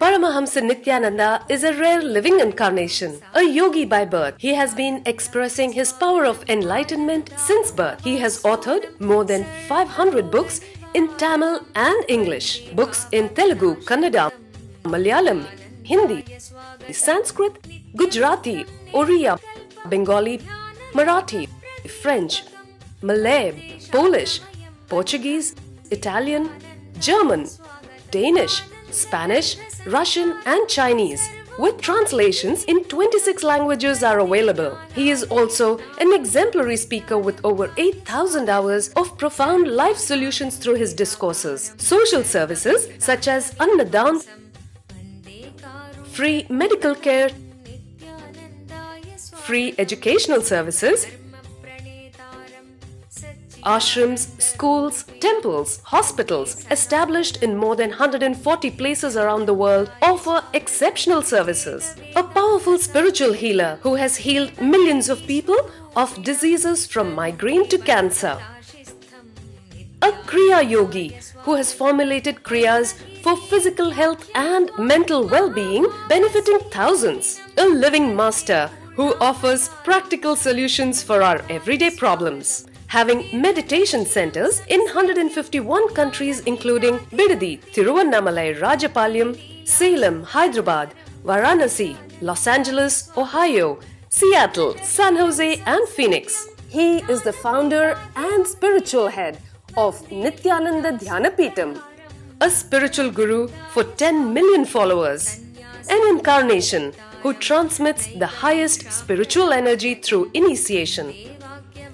Paramahamsa Nithyananda is a rare living incarnation, a yogi by birth. He has been expressing his power of enlightenment since birth. He has authored more than 500 books in Tamil and English, books in Telugu, Kannada, Malayalam, Hindi, Sanskrit, Gujarati, Oriya, Bengali, Marathi, French, Malay, Polish, Portuguese, Italian, German, Danish, Spanish, Russian, and Chinese. With translations in 26 languages are available. He is also an exemplary speaker with over 8,000 hours of profound life solutions through his discourses. Social services such as Annadan, free medical care, free educational services, ashrams, schools, temples, hospitals, established in more than 140 places around the world, offer exceptional services. A powerful spiritual healer who has healed millions of people of diseases from migraine to cancer. A Kriya Yogi who has formulated Kriyas for physical health and mental well being, benefiting thousands. A living master who offers practical solutions for our everyday problems. Having meditation centers in 151 countries, including Bidadi, Tiruvannamalai, Rajapalyam, Salem, Hyderabad, Varanasi, Los Angeles, Ohio, Seattle, San Jose, and Phoenix. He is the founder and spiritual head of Nithyananda Dhyanapitham, a spiritual guru for 10 million followers, an incarnation who transmits the highest spiritual energy through initiation,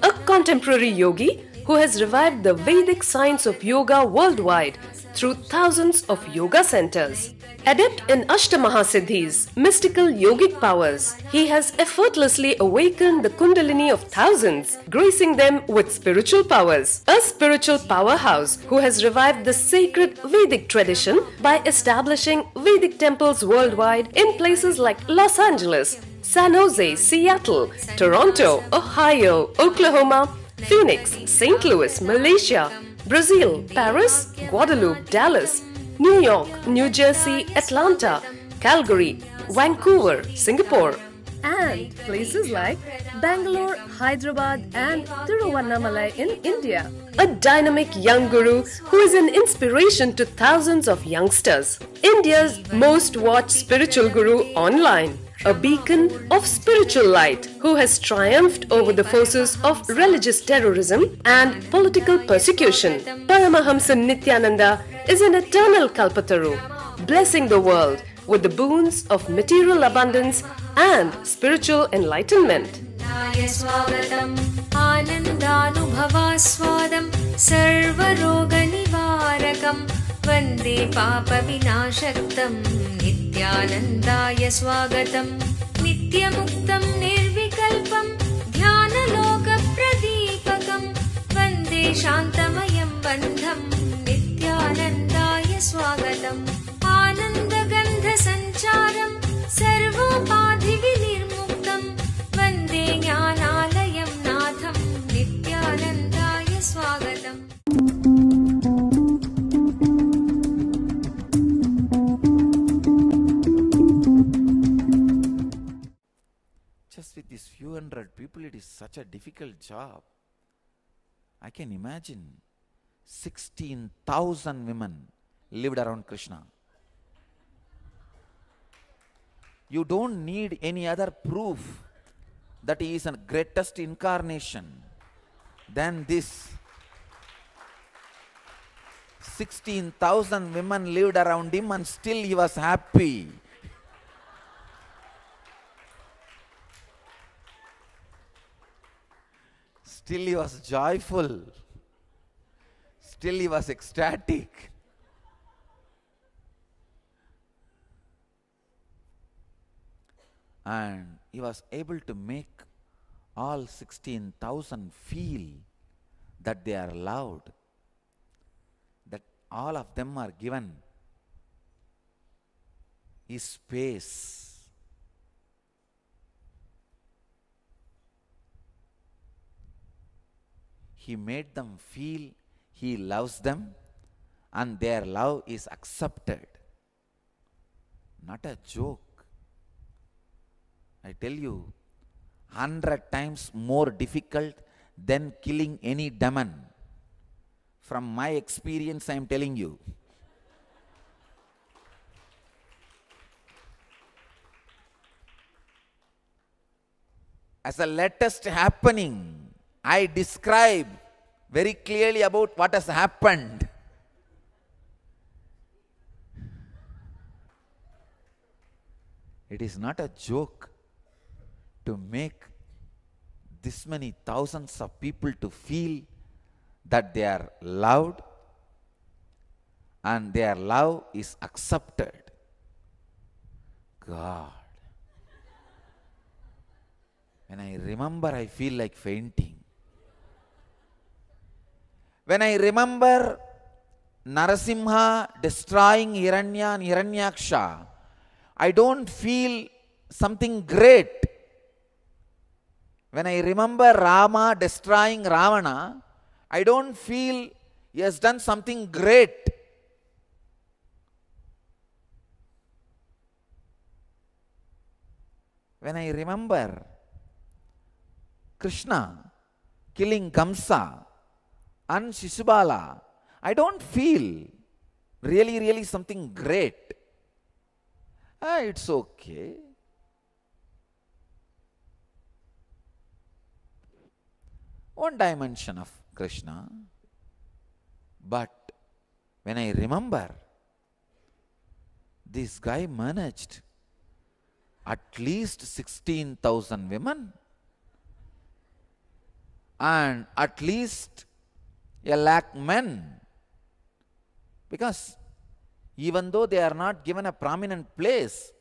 a contemporary yogi who has revived the Vedic science of yoga worldwide through thousands of yoga centers. Adept in Ashtamahasiddhis, mystical yogic powers, he has effortlessly awakened the Kundalini of thousands, gracing them with spiritual powers. A spiritual powerhouse who has revived the sacred Vedic tradition by establishing Vedic temples worldwide in places like Los Angeles, San Jose, Seattle, Toronto, Ohio, Oklahoma, Phoenix, St. Louis, Malaysia, Brazil, Paris, Guadeloupe, Dallas, New York, New Jersey, Atlanta, Calgary, Vancouver, Singapore, and places like Bangalore, Hyderabad, and Tiruvannamalai in India. A dynamic young guru who is an inspiration to thousands of youngsters. India's most watched spiritual guru online a beacon of spiritual light who has triumphed over the forces of religious terrorism and political persecution. Paramahamsa Nithyananda is an eternal Kalpataru, blessing the world with the boons of material abundance and spiritual enlightenment. नित्यानन्दाय स्वागतम्। नित्यमुक्तम् निर्विकल्पम् ध्यानलोकप्रदीपकम् वन्दे शान्तमयम् बन्धम्। नित्यानन्दाय स्वागतम्। people, it is such a difficult job. I can imagine 16,000 women lived around Krishna. You don't need any other proof that he is a greatest incarnation than this. 16,000 women lived around him and still he was happy. Still he was joyful. Still he was ecstatic. And he was able to make all 16,000 feel that they are loved, that all of them are given is space. He made them feel He loves them and their love is accepted. Not a joke. I tell you, hundred times more difficult than killing any demon. From my experience, I am telling you. As a latest happening, I describe very clearly about what has happened. It is not a joke to make this many thousands of people to feel that they are loved and their love is accepted. God. When I remember, I feel like fainting. When I remember Narasimha destroying Hiranya and Hiranyaksha, I don't feel something great. When I remember Rama destroying Ravana, I don't feel he has done something great. When I remember Krishna killing Kamsa and Shishupala, I don't feel really, really something great. Ah, it's okay. One dimension of Krishna. But when I remember, this guy managed at least 16,000 women and at least a lakh men. Because even though they are not given a prominent place,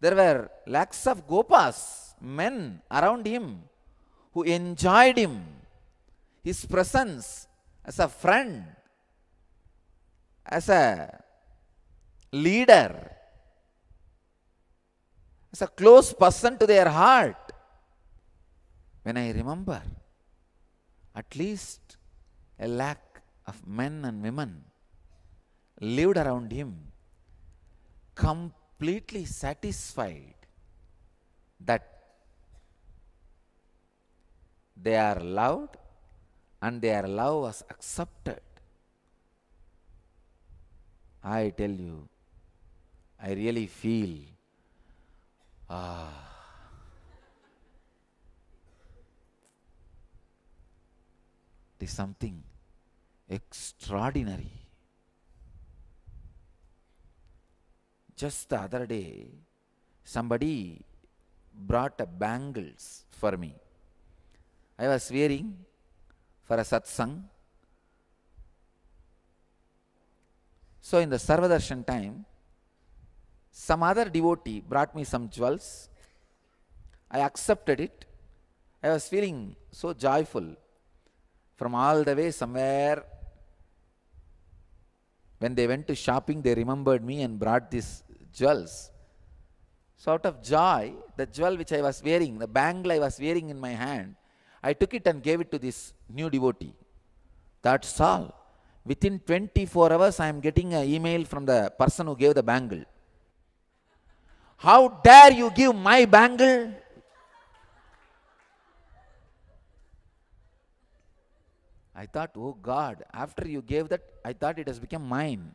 there were lakhs of gopas, men around him, who enjoyed him, his presence as a friend, as a leader, as a close person to their heart. When I remember, at least a lakh of men and women lived around him, completely satisfied that they are loved and their love was accepted. I tell you, I really feel ah. Is something extraordinary. Just the other day, somebody brought a bangles for me. I was wearing for a satsang. So in the Sarvadarshan time, some other devotee brought me some jewels. I accepted it. I was feeling so joyful from all the way somewhere. When they went to shopping, they remembered me and brought these jewels. So out of joy, the jewel which I was wearing, the bangle I was wearing in my hand, I took it and gave it to this new devotee. That's all. Within 24 hours, I am getting an email from the person who gave the bangle. How dare you give my bangle? I thought, oh God, after you gave that, I thought it has become mine.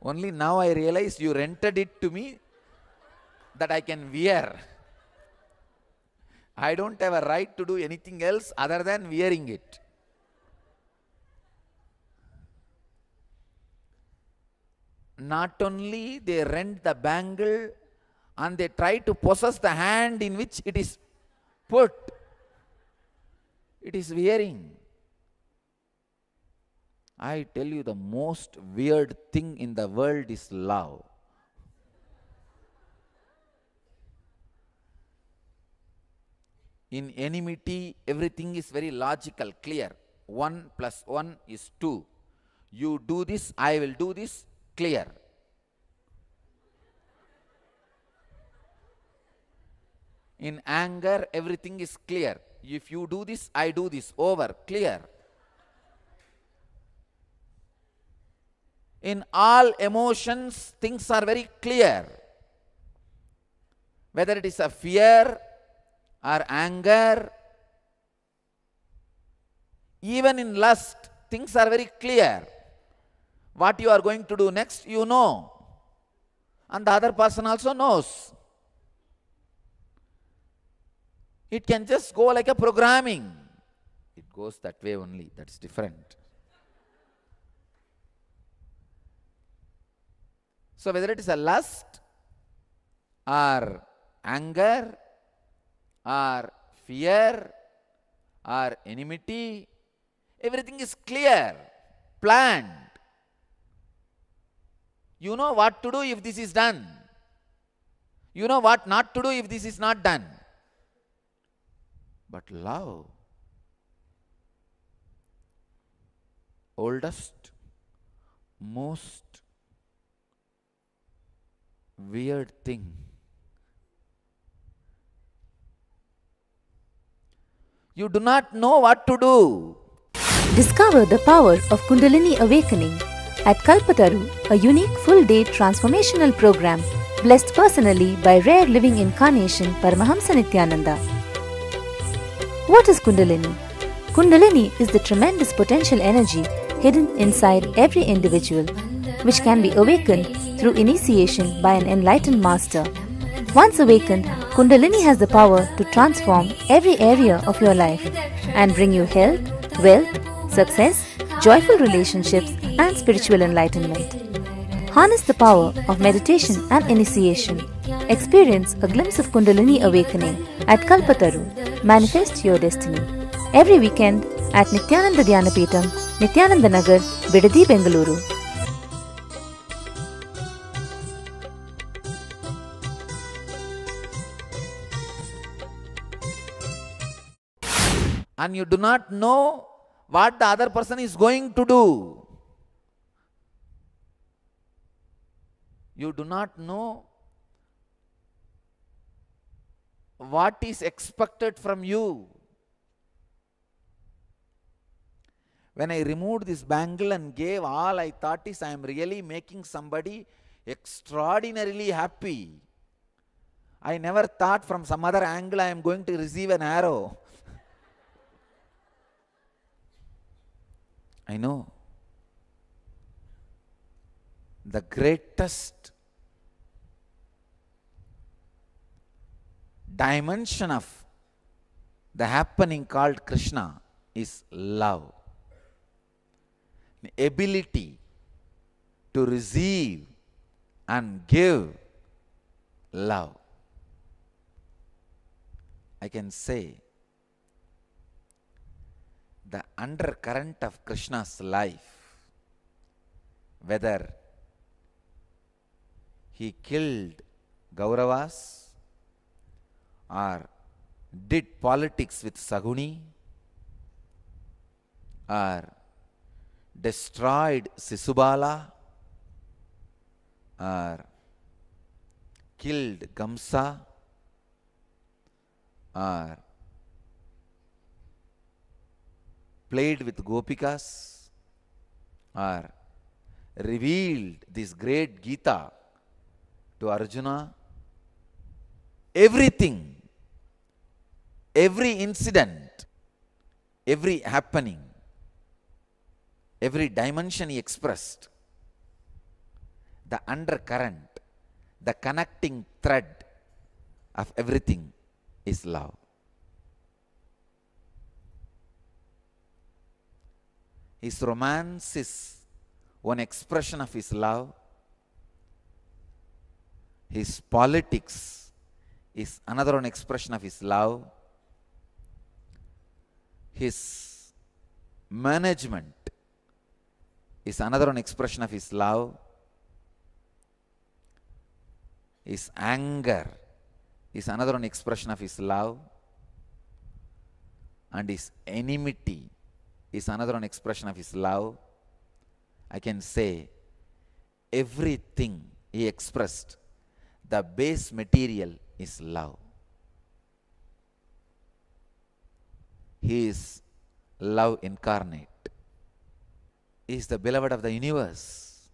Only now I realize you rented it to me that I can wear. I don't have a right to do anything else other than wearing it. Not only they rent the bangle and they try to possess the hand in which it is put, it is wearing. I tell you, the most weird thing in the world is love. In enmity, everything is very logical, clear. 1 plus 1 is 2. You do this, I will do this, clear. In anger, everything is clear. If you do this, I do this. Over. Clear. In all emotions, things are very clear. Whether it is a fear or anger, even in lust, things are very clear. What you are going to do next, you know. And the other person also knows. It can just go like a programming. It goes that way only, that's different. So, whether it is a lust or anger or fear or enmity, everything is clear, planned. You know what to do if this is done. You know what not to do if this is not done. But love, oldest, most weird thing. You do not know what to do. Discover the power of Kundalini Awakening at Kalpataru, a unique full day transformational program blessed personally by rare living incarnation Paramahamsa Nithyananda. What is Kundalini? Kundalini is the tremendous potential energy hidden inside every individual, which can be awakened through initiation by an enlightened master. Once awakened, Kundalini has the power to transform every area of your life and bring you health, wealth, success, joyful relationships, and spiritual enlightenment. Harness the power of meditation and initiation. Experience a glimpse of Kundalini awakening at Kalpataru. Manifest your destiny. Every weekend at Nithyananda Dhyanapitham, Nithyananda Nagar, Bidadi, Bengaluru. And you do not know what the other person is going to do. You do not know what is expected from you. When I removed this bangle and gave all I thought is I am really making somebody extraordinarily happy. I never thought from some other angle I am going to receive an arrow. I know. The greatest dimension of the happening called Krishna is love. The ability to receive and give love. I can say the undercurrent of Krishna's life, whether he killed Kauravas or did politics with Saguni or destroyed Sisupala or killed Kamsa or played with gopikas or revealed this great Gita to Arjuna. Everything, every incident, every happening, every dimension he expressed, the undercurrent, the connecting thread of everything is love. His romance is one expression of his love. His politics is another one expression of his love. His management is another one expression of his love. His anger is another one expression of his love. And his enmity is another one expression of his love. I can say everything he expressed, the base material is love. He is love incarnate. He is the beloved of the universe.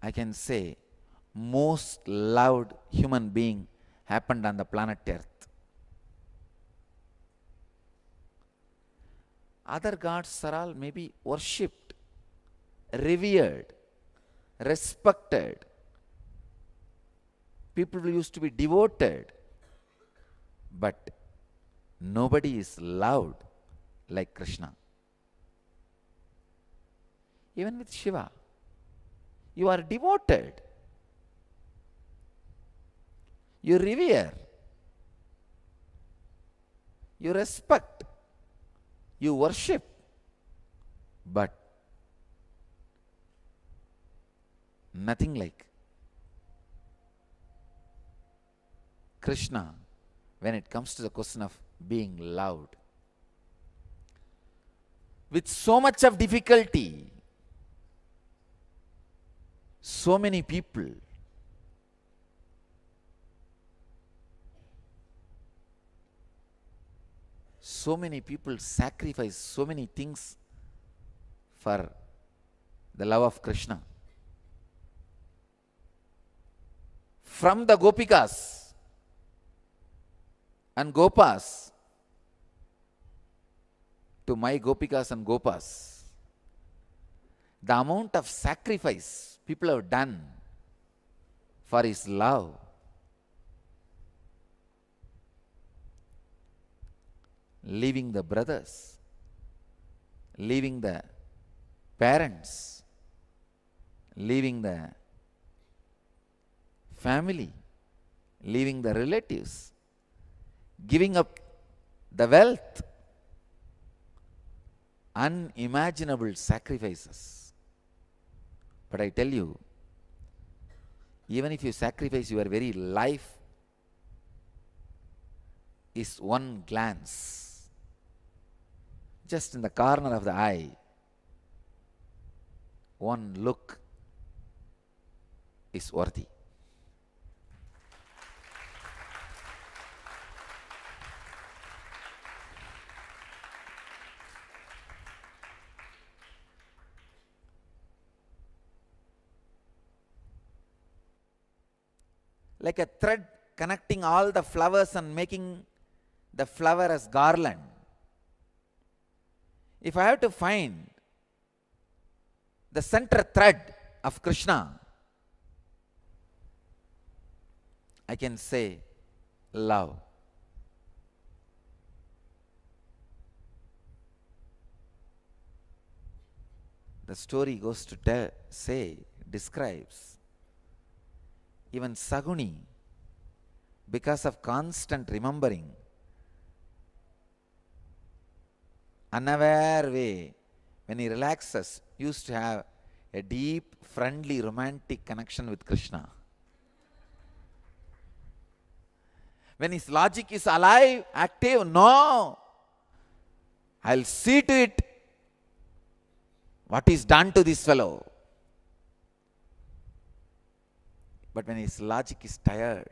I can say most loved human being happened on the planet Earth. Other gods are all maybe worshipped, revered, respected. People used to be devoted. But nobody is loved like Krishna. Even with Shiva, you are devoted. You revere. You respect. You worship. But nothing like Krishna when it comes to the question of being loved. With so much of difficulty, so many people so many people sacrifice so many things for the love of Krishna. From the Gopikas and Gopas. To my Gopikas and Gopas, the amount of sacrifice people have done for his love. Leaving the brothers, leaving the parents, leaving the family, leaving the relatives, giving up the wealth, unimaginable sacrifices. But I tell you, even if you sacrifice your very life, is one glance, just in the corner of the eye, one look is worthy. Like a thread connecting all the flowers and making the flower as garland. If I have to find the center thread of Krishna, I can say love. The story goes to say, describes even Saguni, because of constant remembering, unaware way, when he relaxes, used to have a deep, friendly, romantic connection with Krishna. When his logic is alive, active, no. I'll see to it what is done to this fellow. But when his logic is tired,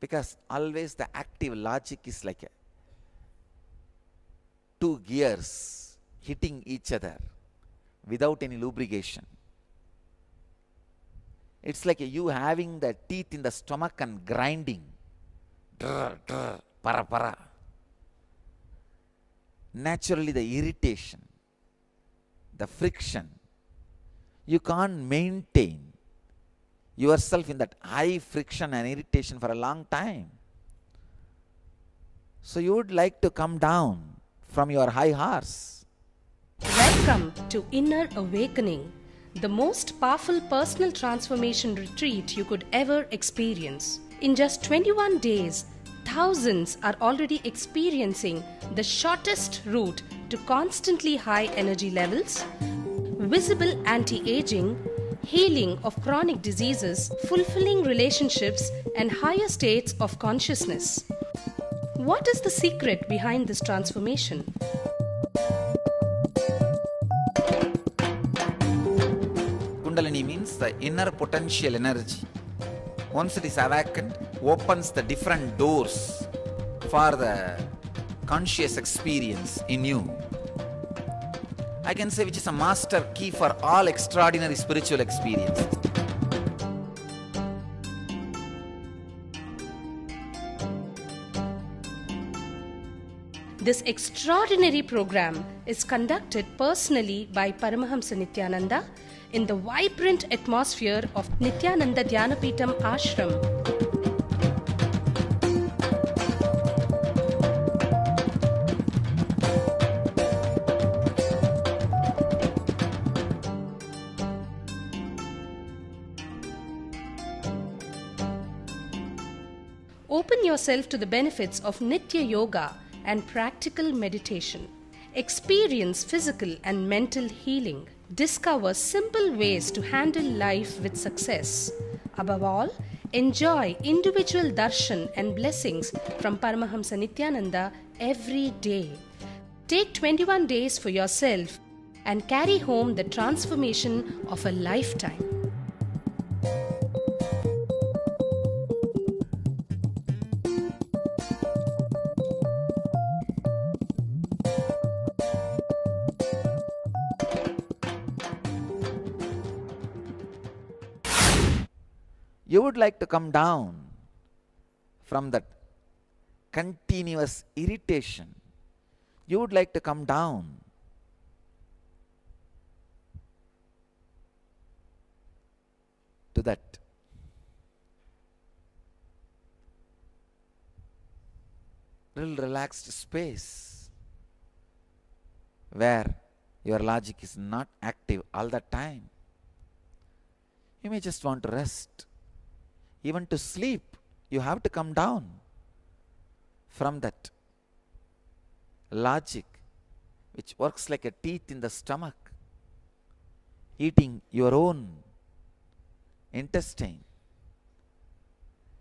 because always the active logic is like a two gears hitting each other without any lubrication. It's like you having the teeth in the stomach and grinding. Drr, drr, para, para. Naturally, the irritation, the friction, you can't maintain yourself in that high friction and irritation for a long time. So you would like to come down from your high horse. Welcome to Inner Awakening, the most powerful personal transformation retreat you could ever experience. In just 21 days, thousands are already experiencing the shortest route to constantly high energy levels, visible anti aging, healing of chronic diseases, fulfilling relationships, and higher states of consciousness. What is the secret behind this transformation? Kundalini means the inner potential energy. Once it is awakened, opens the different doors for the conscious experience in you. I can say which is a master key for all extraordinary spiritual experiences. This extraordinary program is conducted personally by Paramahamsa Nithyananda in the vibrant atmosphere of Nithyananda Dhyanapitham Ashram. Yourself to the benefits of Nitya Yoga and practical meditation. Experience physical and mental healing. Discover simple ways to handle life with success. Above all, enjoy individual darshan and blessings from Paramahamsa Nithyananda every day. Take 21 days for yourself and carry home the transformation of a lifetime. Would like to come down from that continuous irritation. You would like to come down to that little relaxed space where your logic is not active all the time. You may just want to rest. Even to sleep, you have to come down from that logic which works like a teeth in the stomach, eating your own intestine.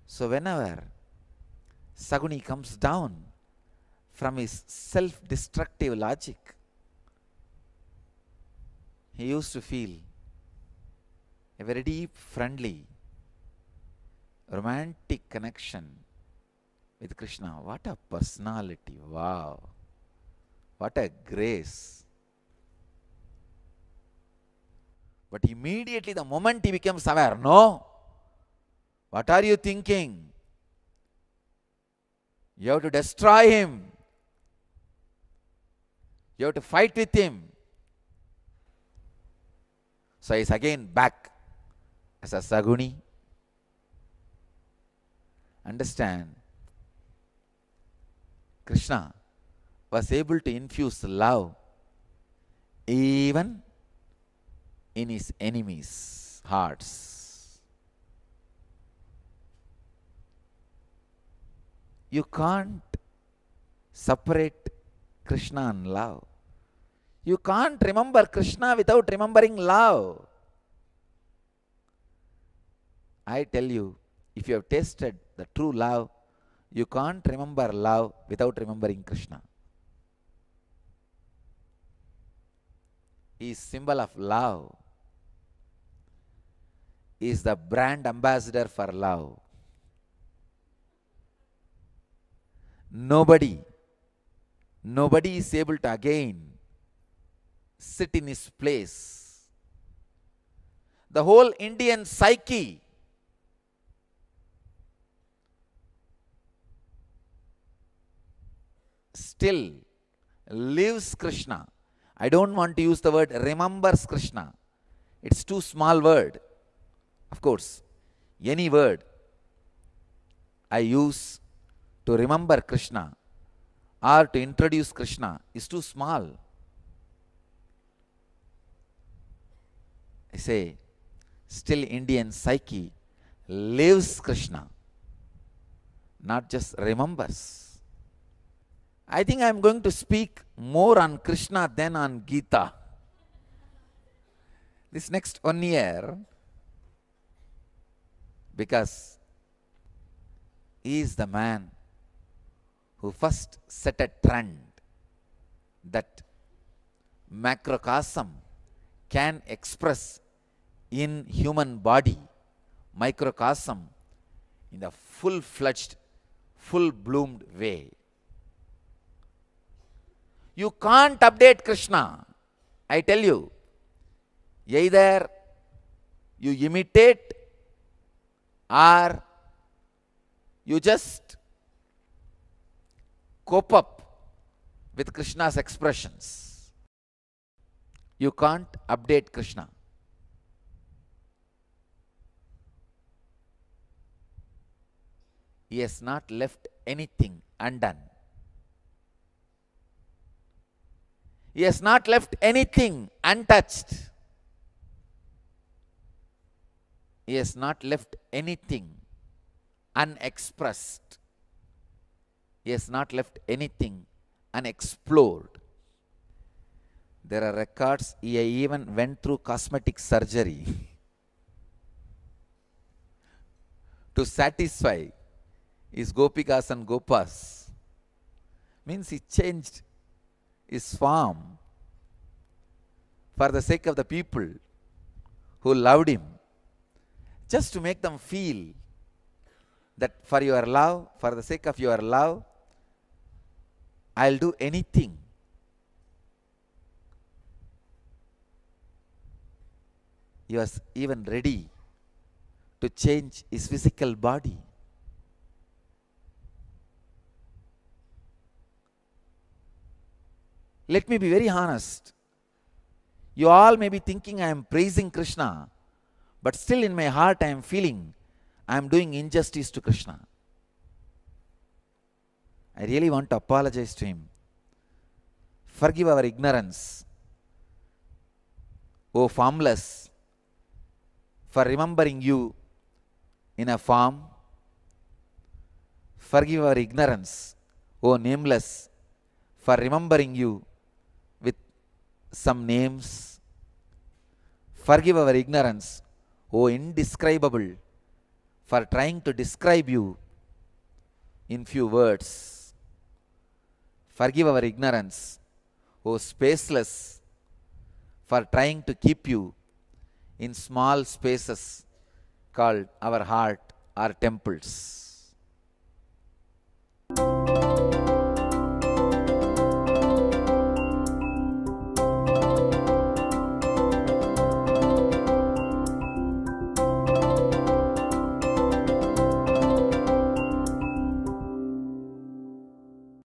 So, whenever Saguni comes down from his self destructive logic, he used to feel a very deep, friendly, romantic connection with Krishna. What a personality! Wow! What a grace! But immediately, the moment he becomes aware, no, what are you thinking? You have to destroy him. You have to fight with him. So he's again back as a Saguni. Understand, Krishna was able to infuse love even in his enemies' hearts. You can't separate Krishna and love. You can't remember Krishna without remembering love. I tell you, if you have tasted the true love, you can't remember love without remembering Krishna. He is symbol of love. Is the brand ambassador for love. Nobody, nobody is able to again sit in his place. The whole Indian psyche still lives Krishna. I don't want to use the word remembers Krishna. It's too small word. Of course, any word I use to remember Krishna or to introduce Krishna is too small. I say, still Indian psyche lives Krishna, not just remembers. I think I am going to speak more on Krishna than on Gita. This next one year, because he is the man who first set a trend that macrocosm can express in human body microcosm in the full-fledged full bloomed way You can't update Krishna. I tell you. Either you imitate or you just cope up with Krishna's expressions. You can't update Krishna. He has not left anything undone. He has not left anything untouched. He has not left anything unexpressed. He has not left anything unexplored. There are records, he even went through cosmetic surgery to satisfy his gopikas and gopas. Means he changed his form for the sake of the people who loved him, just to make them feel that for your love, for the sake of your love, I'll do anything. He was even ready to change his physical body. Let me be very honest. You all may be thinking I am praising Krishna, but still in my heart I am feeling I am doing injustice to Krishna. I really want to apologize to him. Forgive our ignorance, O formless, for remembering you in a form. Forgive our ignorance, O nameless, for remembering you some names. Forgive our ignorance, O indescribable, for trying to describe you in few words. Forgive our ignorance, O spaceless, for trying to keep you in small spaces called our heart our temples.